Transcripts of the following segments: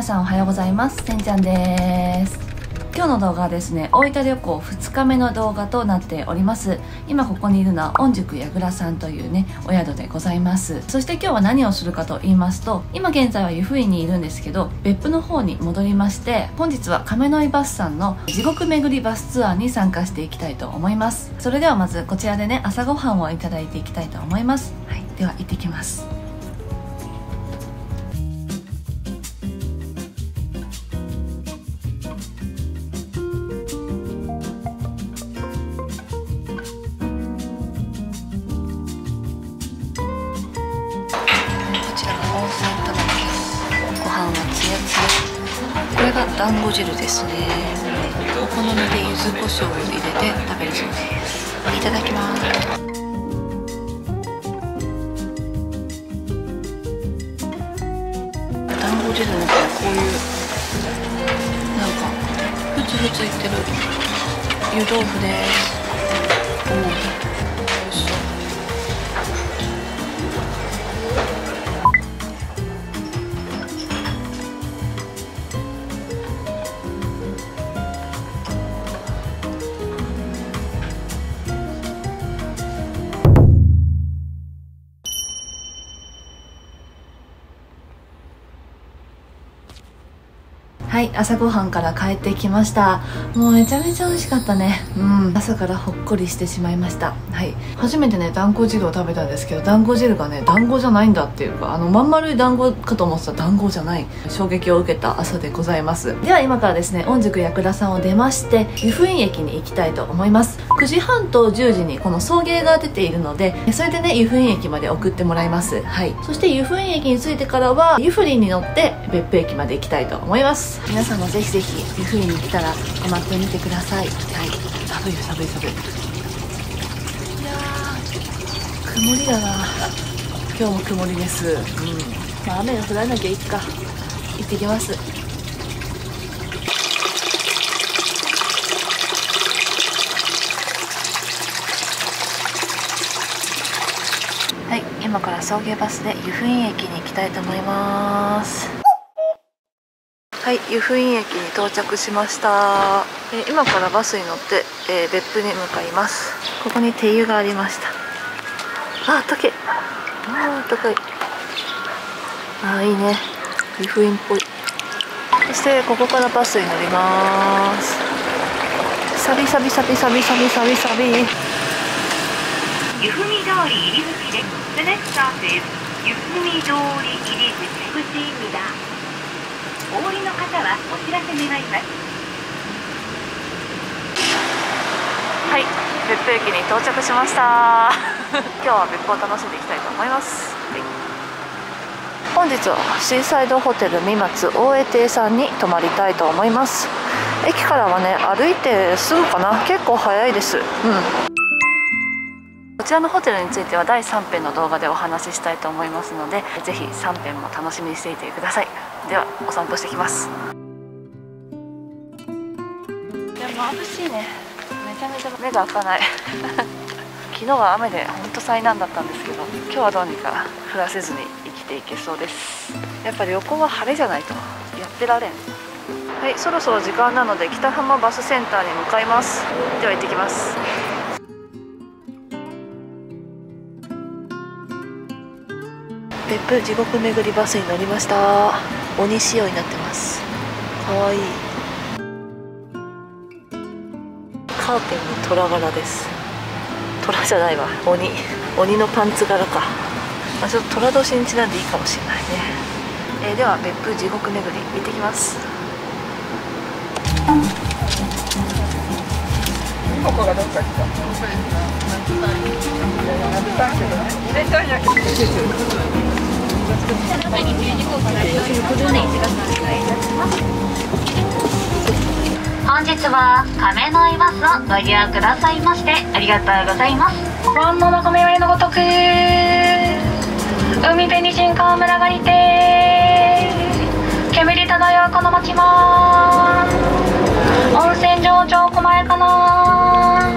皆さんおはようございます。せんちゃんです。今日の動画はですね大分旅行2日目の動画となっております。今ここにいるのは御宿やぐらさんというねお宿でございます。そして今日は何をするかと言いますと今現在は湯布院にいるんですけど別府の方に戻りまして本日は亀の井バスさんの地獄巡りバスツアーに参加していきたいと思います。それではまずこちらでね朝ごはんをいただいていきたいと思います。はいでは行ってきます。団子汁ですね。お好みで柚子胡椒を入れて食べるそうです。いただきます。団子汁のこういうなんかふつふついってる湯豆腐です。おおはい朝ごはんから帰ってきました。もうめちゃめちゃ美味しかったね。うん朝からほっこりしてしまいました。はい。初めてね団子汁を食べたんですけど団子汁がね団子じゃないんだっていうかあのまん丸い団子かと思ってた。団子じゃない。衝撃を受けた朝でございます。では今からですね御宿やくらさんを出まして湯布院駅に行きたいと思います。9時半と10時にこの送迎が出ているのでそれでね湯布院駅まで送ってもらいます。はい。そして湯布院駅に着いてからは湯布林に乗って別府駅まで行きたいと思います。皆さんもぜひぜひ湯布院に来たら泊まってみてください。はい。寒いよ寒い寒い。いやー曇りだな。今日も曇りです。うん。まあ雨が降らなきゃいいか。行ってきますはい送迎バスで湯布院駅に行きたいと思います。はい湯布院駅に到着しました、え今からバスに乗って、えー別府に向かいます。ここに手湯がありました。ああったけああったかい。ああいいね。湯布院っぽい。そしてここからバスに乗ります。サビサビサビサビサビサビサビ。湯踏み通り入り口です。The next stop is 湯踏み通り入り口。口見だ。お降りの方はお知らせ願います。はい、別府駅に到着しました。今日は別府を楽しんでいきたいと思います。本日はシーサイドホテル三松大江亭さんに泊まりたいと思います駅からはね歩いてすぐかな結構早いですうんこちらのホテルについては第3編の動画でお話ししたいと思いますのでぜひ3編も楽しみにしていてください。ではお散歩してきます。いや眩しいね。めちゃめちゃ目が開かない。昨日は雨で本当災難だったんですけど今日はどうにか降らせずに生きていけそうです。やっぱり旅行は晴れじゃないとやってられん。はいそろそろ時間なので北浜バスセンターに向かいます。では行ってきます。別府地獄巡りバスに乗りました。鬼仕様になってます。かわいい。カーテンに虎柄です。虎じゃないわ。鬼。鬼のパンツ柄か、まあ、ちょっと虎年にちなんでいいかもしれないね、えーでは別府地獄巡り行ってきます。ここがどっか来た。本日は亀の井バスをご利用くださいましてありがとうございます。万能亀割のごとく海辺に新川村がりて煙漂うこの街も温泉場超細やかな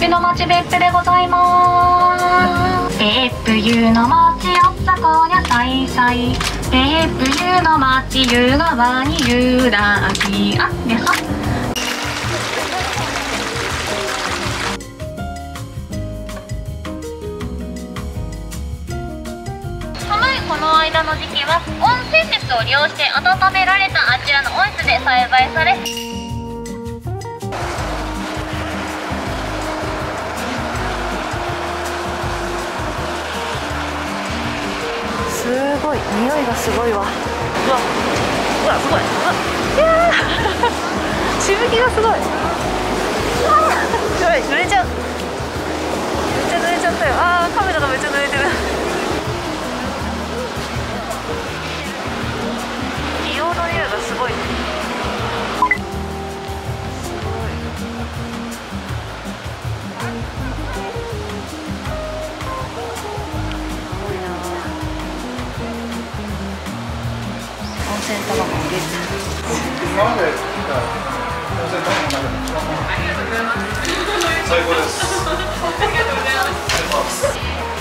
湯の町別府でございます別府湯の町あったかにゃさいさい別府湯の町湯川に遊覧きあでは寒いこの間の時期は温泉熱を利用して温められたあちらの温室で栽培されすごい匂いがすごいわ。うわうわすごい。うわ。いやー。しぶきがすごい。うわー。やばい濡れちゃう。最高です。平成14年にリニューア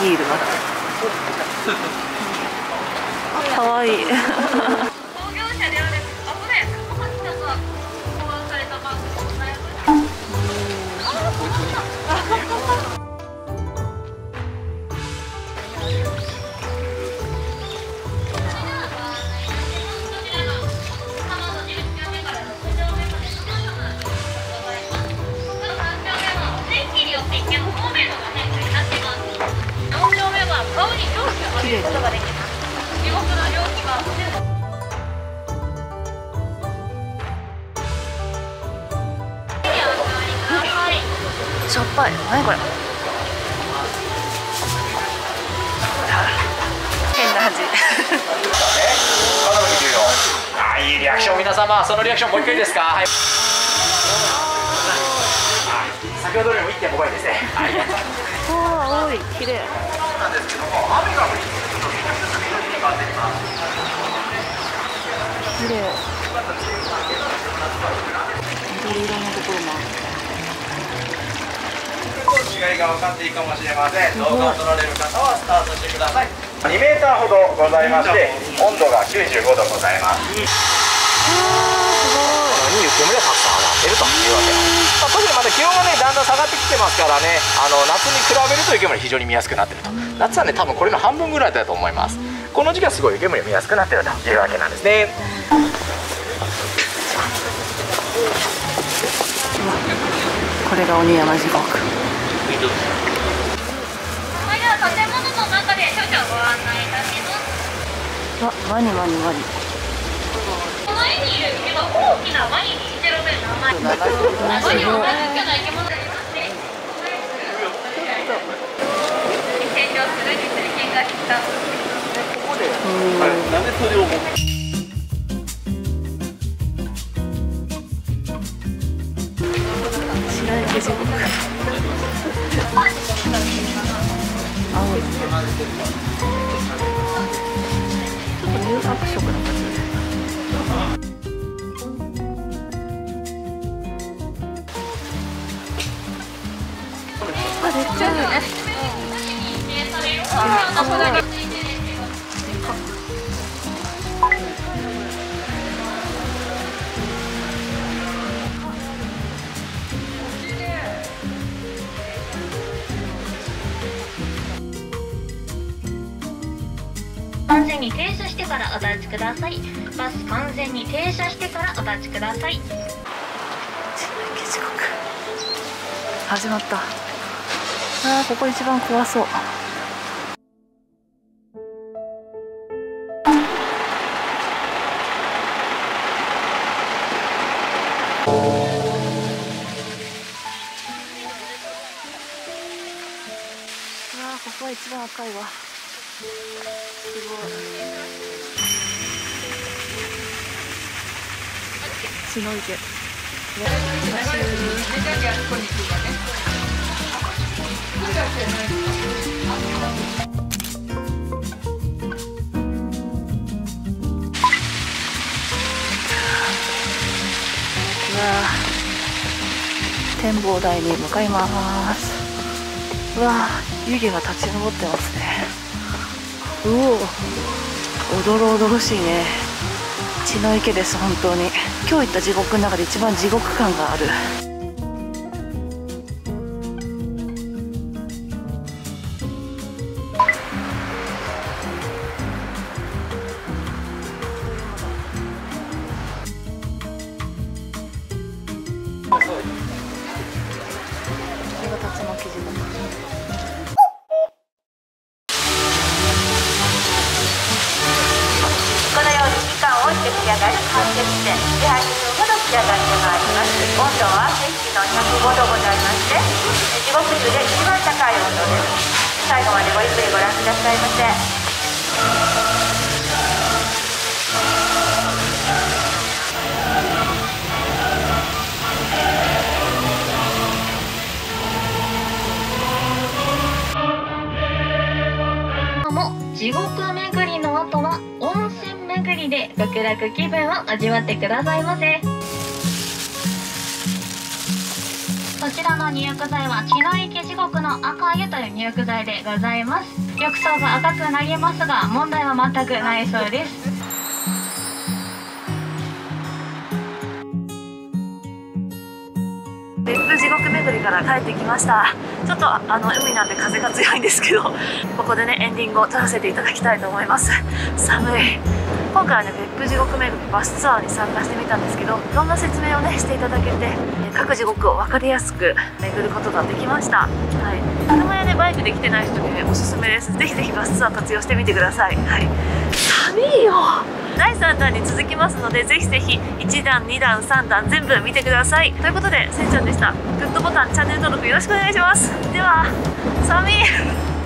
ギいるまだかわいい綺麗ことがです。しょっぱい何これ変な味あいいリアクション皆様そのリアクションもう一回いいですかはい。先ほどよりも1.5倍ですね。はいわあ多い綺麗綺麗緑色のところもある違いが分かっていいかもしれません動画を撮られる方はスタートしてください2メーターほどございまして温度が95度ございます。に雪煙がたくさん上がってるというわけなんです、にまた気温がねだんだん下がってきてますからねあの夏に比べると雪煙非常に見やすくなってると。夏はね多分これの半分ぐらいだと思います。この時期はすごい雪煙見やすくなってるというわけなんですね。これが鬼山地獄。建物の中で少々ご案内いたします。わワニワニワニちょっと乳白色な感じちゃいいね認定されるあこだけついてるんですよこ全に停車してからお立ちください。バス完全に停車してからお立ちください。始まったあーここ一番怖そう。うわーここが一番赤いわ。すごい。血の池。うわー展望台に向かいます。うわ湯気が立ち上ってますね。うおおどろおどろしいね。血の池です本当に。今日行った地獄の中で一番地獄感がある。上がってまいります温度は摂氏の105度ございまして地獄湯で一番高い温度です最後までごゆっくりご覧くださいませも地獄巡りの後は温泉巡りで極楽気分を味わってくださいませ。こちらの入浴剤は血の池地獄の赤湯という入浴剤でございます。浴槽が赤くなりますが問題は全くないそうです。別府地獄巡りから帰ってきました。ちょっとあの海なんで風が強いんですけどここでねエンディングを撮らせていただきたいと思います。寒い。今回はね別府地獄巡りバスツアーに参加してみたんですけどいろんな説明をねしていただけて各地獄を分かりやすく巡ることができました。はい。車やねバイクで来てない人にねおすすめです。ぜひぜひバスツアー活用してみてください。はい。寒いよ。第3弾に続きますのでぜひぜひ1弾2弾3弾全部見てください。ということでせんちゃんでした。グッドボタンチャンネル登録よろしくお願いします。では寒い。